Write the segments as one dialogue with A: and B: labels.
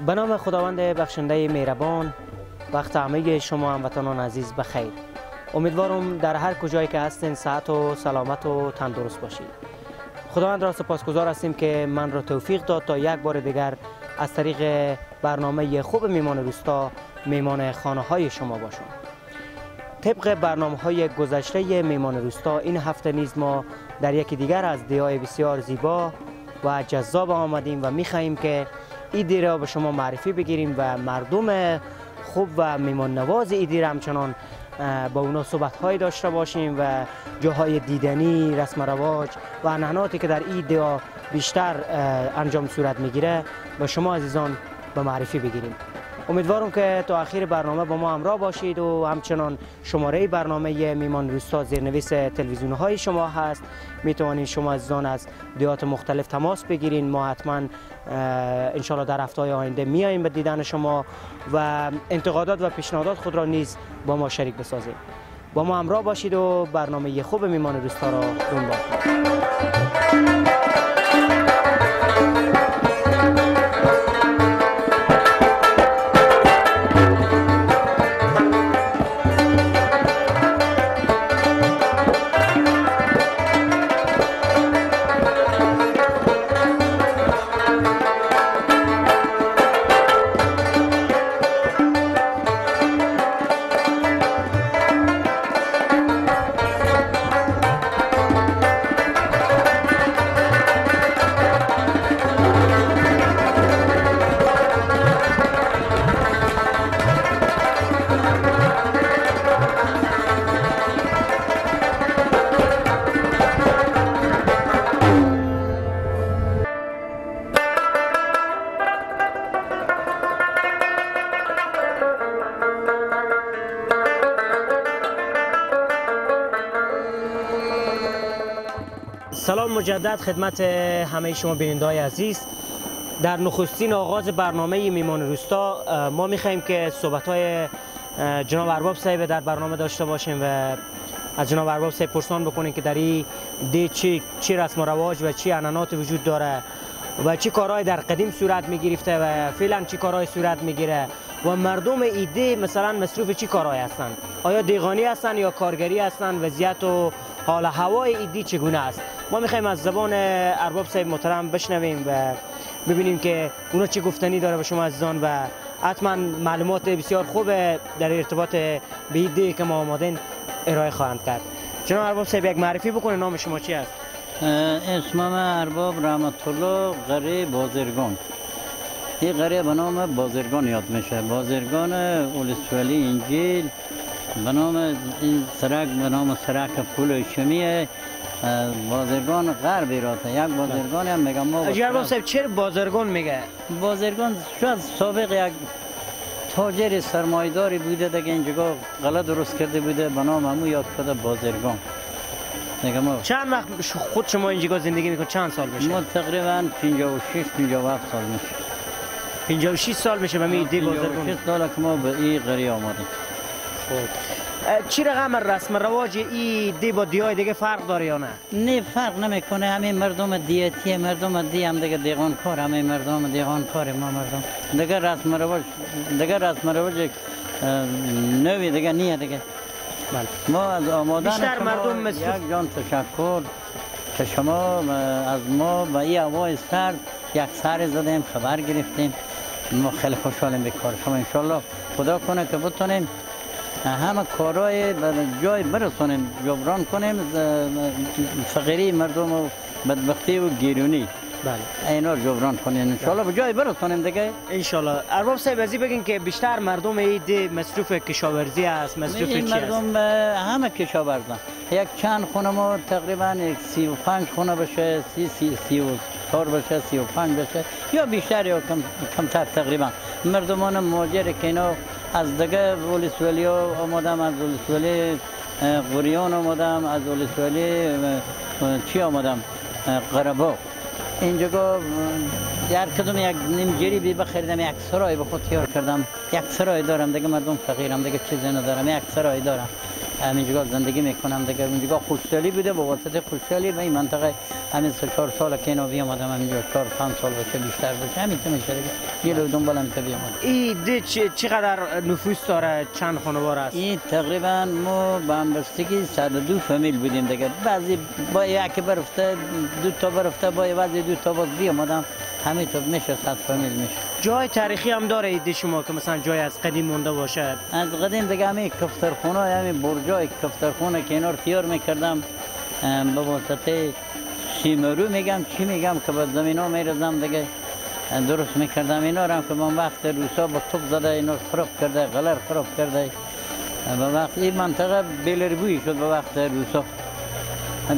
A: نام خداوند بخشنده مهربان وقت همه شما هموطنان عزیز بخیر. امیدوارم در هر کجایی که هستین صحت و سلامت و تندرست باشید. خداوند را سپاسگزار هستیم که من را توفیق داد تا یک بار دیگر از طریق برنامه خوب میمان روستا میمان خانه های شما باشم. طبق برنامه های گذشته میمان روستا این هفته نیز ما در یکی دیگر از دیای بسیار زیبا و جذاب آمدیم و می‌خواهیم که ایدی را به شما معرفی بگیریم و مردم خوب و میمان نواز ایدی را همچنان با اونا صحبت های داشته باشیم و جاهای دیدنی رسم رواج و انعناتی که در این بیشتر انجام صورت می‌گیره به شما عزیزان به معرفی بگیریم. امیدوارم که تا اخیر برنامه با ما همراه باشید و همچنان شماره برنامه میمان روستا زیرنویس تلویزیون های شما هست. می توانید شما عزیزان از دیات مختلف تماس بگیرین ما حتما انشالله در هفته های آینده میاییم به دیدن شما و انتقادات و پیشنهادات خود را نیز با ما شریک بسازید. با ما همراه باشید و برنامه خوب میمان روستا را دنبال کنید. مجدد خدمت همه شما بیننده های عزیز. در نخستین آغاز برنامه میمان روستا ما میخواییم که صحبت های جناب ارباب صاحب در برنامه داشته باشیم و از جناب ارباب صاحب پرسان بکنیم که در این دی چی چی رسم و رواج و چی عنعنات وجود داره و چی کارهای در قدیم صورت می‌گرفته و فعلا چی کارهای صورت می‌گیره و مردم ایده مثلا مصروف چی کارهای هستن؟ آیا دیغانی هستن یا کارگری هستن؟ وضعیت و حال هوای ایدی چگونه است؟ ما می‌خوایم از زبان ارباب صاحب محترم بشنویم و ببینیم که اونا چی گفتنی داره به شما عزیزان و حتما معلومات بسیار خوب در ارتباط به ایده که ما آمادین ارائه خواهند کرد. جناب ارباب صاحب یک معرفی بکنه نام شما چی است؟
B: اسمم ارباب رحمت الله غری بازرگان. این غریه به نام بازرگان یاد میشه. بازرگان اولسوالی انجیل به نام سرک به نام سرک پول شمیه. بازرگان غربی را یک بازرگان هم میگم ما
A: اجار صاحب چرا بازرگان میگه؟
B: بازرگان شاید سابق یک تاجر سرمایداری بوده دیگه اینجا غلط درست کرده بوده به نام همو یاد کرده بازرگان.
A: میگم چند وقت خود شما اینجا زندگی می‌کنید؟ چند سال میشه؟
B: ما تقریبا 56 57 سال میشه.
A: 56 سال میشه به می دی بازرگان. 56
B: سال که ما به این غری آمدیم.
A: خب. چی رقم رسم؟ رواج ای دی با دیای دیگه فرق داره یا نه؟
B: نه فرق نمی‌کنه. همه مردم دیتی مردم دی هم دیگه دیگان کار همه مردم دیگان کار ما مردم. دیگه رسم رواج دیگه رسم رواج نوی دیگه نیه دیگه.
A: بله.
B: ما از آمادن
A: بیشتر مردم مثل
B: یک جان تشکر که شما از ما و این هوای سرد یک سر زدیم خبر گرفتیم. ما خیلی خوشحالیم به کار شما. انشالله خدا کنه که بتونیم همه کارهای جای برسونیم جبران کنیم فقیری مردم و بدبختی و گیرونی.
A: بله.
B: اینا جبران کنیم. انشالله به جای برسونیم دیگه.
A: انشالله. ارباب صاحب ازی بگین که بیشتر مردم اید مصروف کشاورزی است مصروف چی است؟
B: مردم همه کشاورزن. یک چند خونه ما تقریبا یک سی و پنج خونه بشه سی سی سی و چهار بشه سی و پنج بشه یا بیشتر یا کم کمتر تقریبا. مردمان مهاجر که اینا از دیگه ولسوالی ها آمدم از ولسوالی غوریان آمدم از ولسوالی چی آمدم قربا. اینجا در کدوم یک نیم جری بی بخریدم یک سرای به خود تیار کردم. یک سرای دارم دیگه مردم فقیرم دیگه چیزی ندارم یک سرای دارم. همینجا زندگی می‌کنم دیگه. اونجا خوشحالی بوده با واسطه خوشحالی. به این منطقه همین سه چهار سال که اینو بیامدم همینجا چهار پنج سال باشه بیشتر باشه همین تو میشه دیگه. یه دنبال هم بیامدم.
A: این ده چقدر نفوس داره؟ چند خانوار است؟
B: این تقریبا ما به همبستگی دو فامیل بودیم دیگه. بعضی با یکی برفته دو تا برفته با بعضی دو تا باز بیامدم. همین تو میشه صد فامیل میشه.
A: جای تاریخی هم داره ایده شما که مثلا جای از قدیم مونده باشه
B: از قدیم دیگه همین کفترخونه همین برجای کفترخونه رو تیار می‌کردم به واسطه سیمرو میگم چی میگم که به زمین ها میرزم دیگه. درست می‌کردم. اینا رو که من وقت روسا با توپ زده اینا خراب کرده غلر خراب کرده. به وقت این منطقه بیلربوی شد به وقت روسا.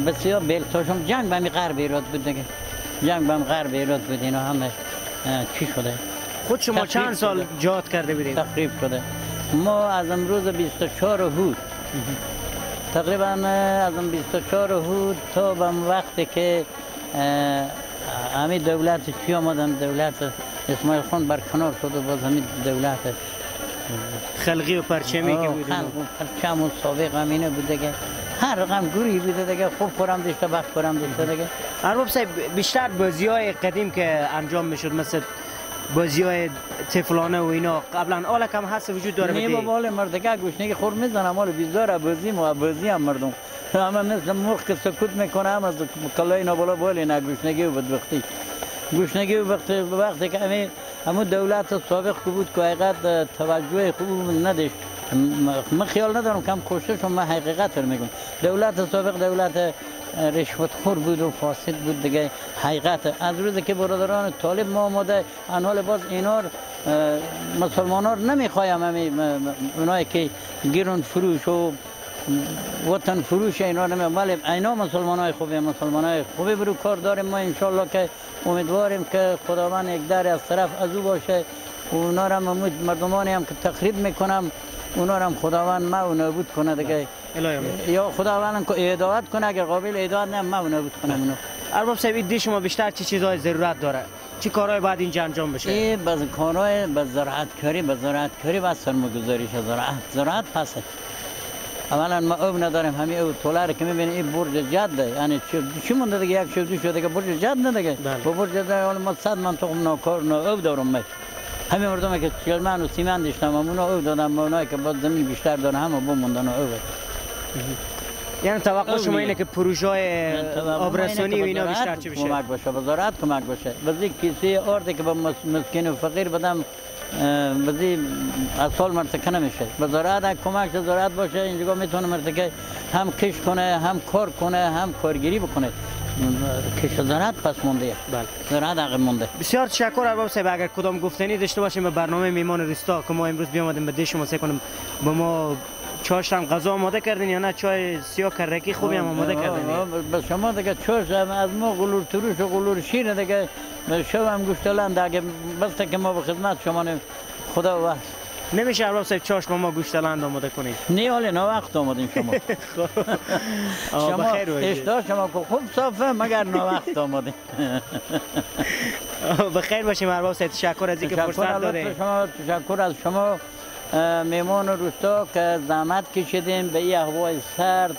B: بسیار بیل تاشم جنگ به می غرب ایراد بود دیگه. جنگ به غرب ایراد بود اینا همه چی شده
A: خود شما چند سال جات کرده بودید
B: تقریب شده ما از امروز 24 هود تقریبا از 24 هود تا به وقتی که همین دولت چی آمدن دولت اسماعیل خان برکنار شد و باز همین دولت
A: خلقی و پرچمی که بوده
B: پرچم و سابق همینه بوده که هر رقم گوری بوده دیگه خوب خورم دیشته بخت خورم دیشته دیگه.
A: ارباب صاحب بیشتر بازی های قدیم که انجام می‌شد مثل بازی های تفلانه و اینا قبلا آل کم هست وجود داره
B: نه با بال مردگه گوشنگی خور می‌زنم مال بیزار بازی و بازی هم مردم. همه مثل مرغ که سکوت می‌کنه هم از کلای اینا بالا بالی نه گوشنگی و بدبختی. گوشنگی و وقتی که همین همون دولت سابق بود که حقیقت توجه خوب نداشت. من خیال ندارم کم کوشش من حقیقت رو میگم. دولت سابق دولت رشوت خور بود و فاسد بود دیگه. حقیقت از روزی که برادران طالب ما آمده انحال باز اینا مسلمان ها نمی‌خوایم. اونایی که گیرون فروش و وطن فروش اینا نمی ولی اینا مسلمان های خوبی مسلمان های خوبی برو کار داریم. ما انشالله که امیدواریم که خداوند یک در از طرف از او باشه. و اونا را مردمانی هم که تقریب می‌کنم اونا هم خداوند ما و نابود کنه دیگه. یا خداوند که کنه اگر قابل ایداعت نه ما و نابود کنه اونو
A: ارباب صاحب دی شما بیشتر چی چیزای ضرورت داره؟ چی کارهای بعد اینجا انجام بشه؟
B: ای باز کارهای به زراعت کاری به زراعت کاری و سرمایه‌گذاریش. زراعت زراعت پسه. اولا ما اوب نداریم همین او تولار که می‌بینی این برج جده یعنی چی مونده دیگه یک شو شده که برج جد نه دیگه با برج جد ما صد من تخم ناکار نه اوب دارم می همین مردم که چیل من و سیمن داشتم اونا او دادم اونایی که با زمین بیشتر دارن همه بموندن او
A: یعنی توقع شما اینه که پروژه آبرسانی و اینا بیشتر چه بشه
B: کمک باشه وزارت کمک باشه بزی کسی آرده که با مسکین و فقیر بدم بزی از سال مرتکه نمیشه. وزارت کمک وزارت باشه اینجا می‌تونه مرتکه هم کش کنه هم کار کنه هم کارگیری بکنه. کش زراعت پس مونده.
A: بله.
B: زراعت عقب مونده.
A: بسیار تشکر ارباب صاحب. اگر کدام گفتنی داشته باشیم به برنامه میمان روستا که ما امروز بیامدیم به شما سعی کنیم به ما چاش هم غذا آماده کردین یا نه؟ چای سیاه کرکی خوبی هم آماده کردین.
B: به شما دیگه چاش هم از ما غلور تروش و غلور شیر دیگه. شو هم گوشتلند. اگه بس که ما به خدمت شما خدا و
A: نمیشه ارباب صاحب چاش ما گوشت لند آماده کنید
B: نه حالا نه وقت آمدین شما. شما اشتها شما خوب صافه مگر نه وقت آمدین
A: بخیر باشیم ارباب صاحب. تشکر از اینکه فرصت داده
B: شما تشکر از شما. میمان روستا که زحمت کشیدیم به یه هوای سرد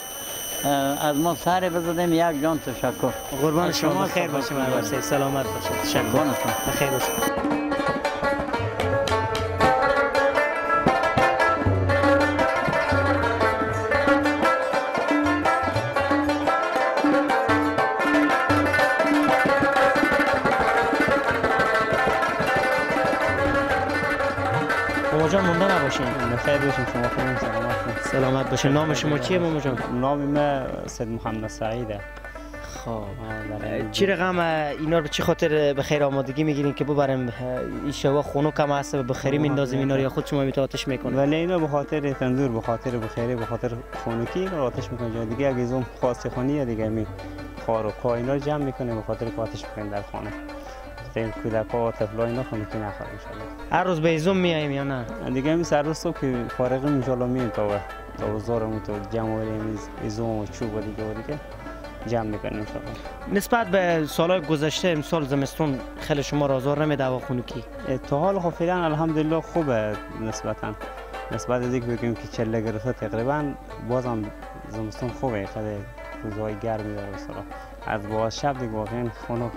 B: از ما سر بزدیم. یک جان تشکر.
A: قربان شما بخیر باشیم سلامت باشید تشکر بخیر باشید جان مونده نباشین
C: بخیر باشین شما خوبین سلامت
A: سلامت باشین. نام شما چیه ماما جان؟
C: نام من سید محمد سعیده.
A: خب. چی رقم اینا رو به چی خاطر به خیر آمادگی می‌گیرین که ببرم؟ این شوا خونو کم هست به خیری میندازیم اینا رو یا خود شما میتو آتش می‌کنه
C: ولی اینا به خاطر تنظور به خاطر بخیری به خاطر خونکی رو آتش می‌کنه جا دیگه اگه زوم خاصی خونی دیگه می خار و کاینا جمع می‌کنه به خاطر آتش می‌کنه در خانه. این کودک ها و طفل اینا که نخواهد
A: هر روز به ایزوم میاییم یا نه؟
C: دیگه می سر روز صبح که فارغ انشالله میایم تا تا بزارم تو جمع وریم ایزوم و چوب و دیگه و دیگه جمع می‌کنیم انشالله
A: نسبت به سالهای گذشته امسال زمستون خیلی شما رازار نمیده هوا خونکی؟
C: تا حال خب فعلا الحمدلله خوبه نسبتا. نسبت اینکه بگیم که چله گرفته تقریبا بازم زمستون خوبه خیلی روزهای گرمی داره از باز شب دیگه واقعا خنک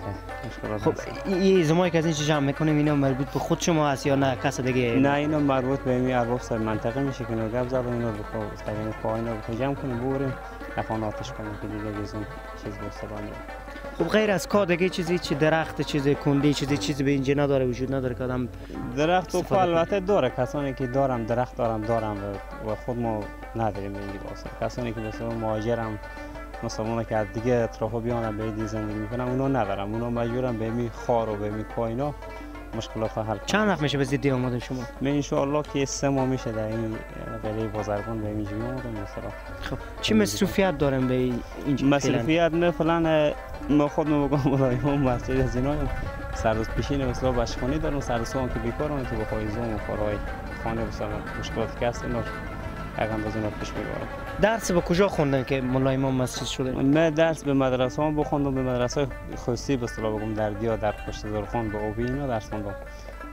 C: مشکلات
A: خب. این زمایی که از این جمع می‌کنیم اینا مربوط به خود شما هست یا نه؟ کس دیگه؟
C: نه اینو مربوط به این ارباب سر منطقه میشه که گپ زدم اینو بخوا تقریبا پا اینا بخوا جمع کنیم بوریم خانه آتش کنیم که دیگه بیزون چیز بستبانی
A: خب غیر از کار دیگه چیزی چی درخت چیزی کندی چیزی چیزی به اینجا نداره وجود نداره که آدم
C: درخت و البته داره. کسانی که دارم درخت دارم دارم و- خود ما نداریم اینجا واسه. کسانی که مثلا مهاجرم مثلا اونا که از دیگه اطرافا بیان به این زندگی می‌کنن اونا ندارم اونا مجبورم به می خار و به می کاینا مشکلات حل
A: چند وقت میشه به زیدی آمدن شما؟
C: من انشاءالله که سه ماه میشه در این قلعه بازرگان به اینجا اومدم مثلا.
A: خب چی مصروفیت دارم به اینجا فعلاً؟
C: مصرفیت مثلا ما خود بگم ملایمون مسئول از اینا سر روز پیشین مثلا بشخانی دارم سر روز هم که بیکارم تو بخوای زوم و کارهای خانه مشکلاتی که هست اینا یک اندازه اینا پیش می‌برم
A: درس به کجا خوندن که مولای امام مسجد شده؟
C: من درس به مدرسه هم بخوندم. به مدرسه خصوصی به اصطلاح بگم در دیا در پشت زرخان به اوبی اینا درس خوندم.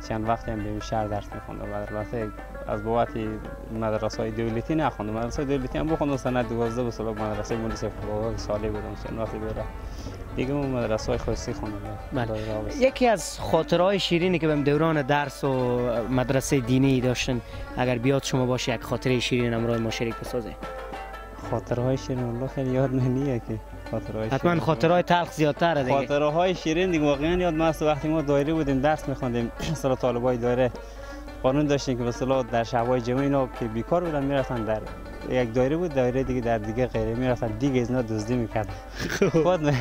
C: چند وقتی هم به شهر درس میخوندم. البته از بابت مدرسه های دولتی نخوندم. مدرسه دولتی هم بخوندم. سنت 12 به اصطلاح مدرسه مولوی سیفالله سالی بودم. چند وقتی بیره دیگه اون مدرسه های خصوصی خوندم
A: بله. یکی از خاطرهای شیرینی که بهم دوران درس و مدرسه دینی داشتن اگر بیاد شما باشه یک خاطره شیرین امرای ما شریک بسازه
C: خاطرهای شیرین الله خیلی یاد نمیه که خاطرهای
A: حتما
C: شیرین.
A: خاطرهای تلخ زیادتره دیگه.
C: خاطره های شیرین دیگه واقعا یاد من است. وقتی ما دایره بودیم درس میخوندیم مثلا طالبای دایره قانون داشتیم که مثلا در شبای جمعه اینا که بیکار بودن می‌رفتن در یک دایره بود دایره دیگه در دیگه غیره می‌رفتن دیگه از دزدی می‌کردن خود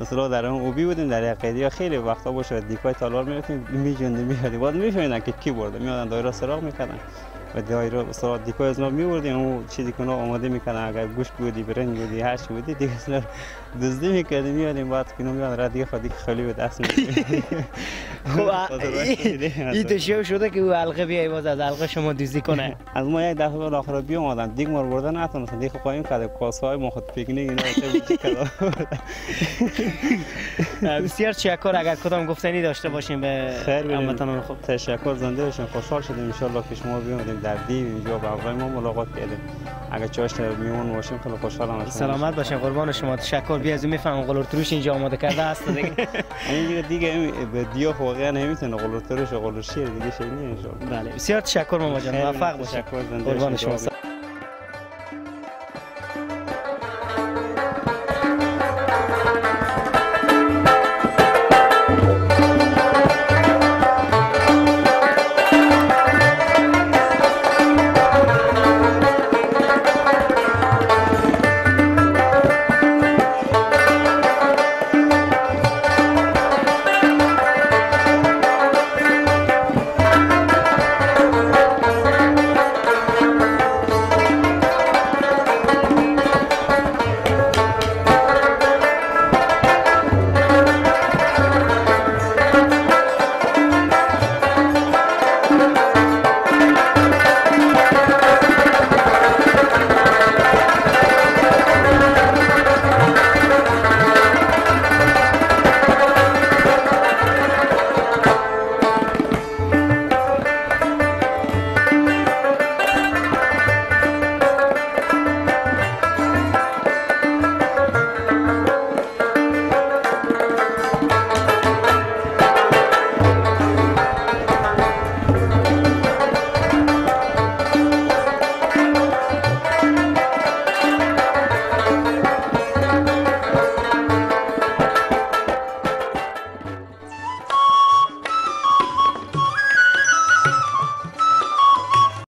C: مثلا در اون اوبی بودیم در یک قیدی. خیلی وقتا باشه دیکای تالار می‌رفتیم میجوندیم میادیم بعد میفهمیدن که کی برده. میادن دایره سراغ می‌کردن. و دایره مثلا دیکای از ما میوردیم اون چیزی که آماده می‌کردن اگر گوشت بودی برنج بودی چی بودی دیگه اصلا دزدی می‌کردیم میادیم بعد که میادن رد دیگه خودی خالی به دست می‌گیریم
A: خب این تشیو شده که او حلقه بیای باز از حلقه شما دوزی کنه.
C: از ما یک دفعه بعد آخر بیا اومدن. دیگه ما رو بردن نتونستن دیگه قایم کرده کاسه های ما خود پیکنیک اینا رو چه
A: بسیار تشکر اگر کدام گفتنی داشته باشیم به. هموطنان خوب
C: تشکر زنده باشین خوشحال شدیم ان شاء الله که شما بیومدیم در دیو اینجا با اولای ما ملاقات کردیم اگر چاش میمون باشیم خیلی خوشحالم از شما.
A: سلامت باشین قربان شما. تشکر. بیا از می‌فهمم قلور تروش اینجا آماده کرده هست دیگه.
C: این دیگه به دیو واقعا نمی‌تونه. قلور ترش و قلور شیر دیگه شی نیست ان
A: بله. بسیار تشکر ماما جان. موفق
C: زنده
A: قربان. شما.